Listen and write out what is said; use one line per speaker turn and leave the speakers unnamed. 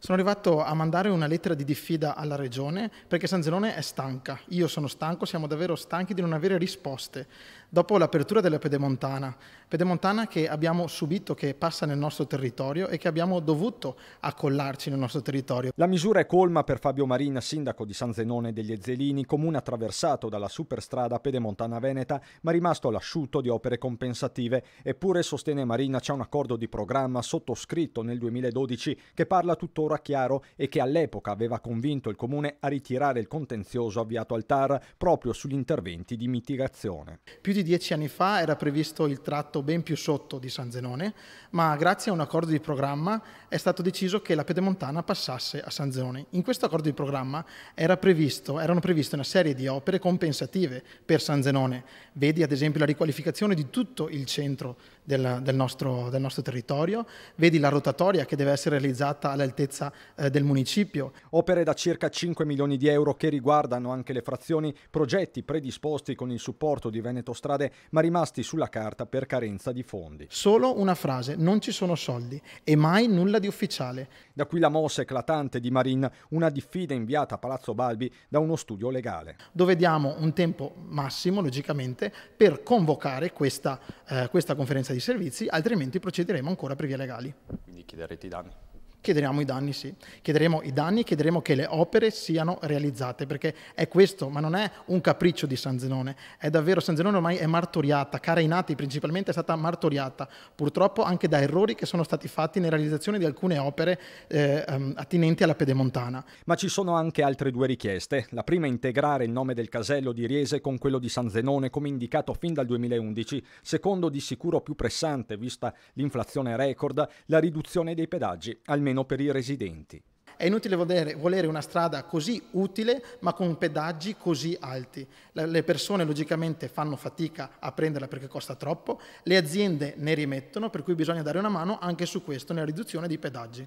Sono arrivato a mandare una lettera di diffida alla regione perché San Zenone è stanca. Io sono stanco, siamo davvero stanchi di non avere risposte. Dopo l'apertura della Pedemontana, Pedemontana che abbiamo subito, che passa nel nostro territorio e che abbiamo dovuto accollarci nel nostro territorio.
La misura è colma per Fabio Marina, sindaco di San Zenone degli Ezzelini, comune attraversato dalla superstrada Pedemontana Veneta, ma rimasto all'asciutto di opere compensative. Eppure, sostiene Marina, c'è un accordo di programma sottoscritto nel 2012 che parla tuttora tuttora chiaro e che all'epoca aveva convinto il Comune a ritirare il contenzioso avviato al TAR proprio sugli interventi di mitigazione.
Più di dieci anni fa era previsto il tratto ben più sotto di San Zenone, ma grazie a un accordo di programma è stato deciso che la pedemontana passasse a San Zenone. In questo accordo di programma era previsto, erano previste una serie di opere compensative per San Zenone. Vedi ad esempio la riqualificazione di tutto il centro del, del, nostro, del nostro territorio, vedi la rotatoria che deve essere realizzata all'altezza sicurezza eh, del municipio.
Opere da circa 5 milioni di euro che riguardano anche le frazioni, progetti predisposti con il supporto di Veneto Strade ma rimasti sulla carta per carenza di fondi.
Solo una frase, non ci sono soldi e mai nulla di ufficiale.
Da qui la mossa eclatante di Marin, una diffida inviata a Palazzo Balbi da uno studio legale.
Dove diamo un tempo massimo, logicamente, per convocare questa, eh, questa conferenza di servizi, altrimenti procederemo ancora per vie legali.
Quindi chiederete i danni?
Chiederemo i danni, sì. Chiederemo i danni, chiederemo che le opere siano realizzate, perché è questo, ma non è un capriccio di San Zenone, è davvero, San Zenone ormai è martoriata, cara ai nati principalmente è stata martoriata, purtroppo anche da errori che sono stati fatti nella realizzazione di alcune opere eh, um, attinenti alla pedemontana.
Ma ci sono anche altre due richieste. La prima è integrare il nome del casello di Riese con quello di San Zenone come indicato fin dal 2011, secondo di sicuro più pressante, vista l'inflazione record, la riduzione dei pedaggi, almeno almeno per i residenti.
È inutile volere, una strada così utile ma con pedaggi così alti. Le persone logicamente fanno fatica a prenderla perché costa troppo, le aziende ne rimettono, per cui bisogna dare una mano anche su questo, nella riduzione dei pedaggi.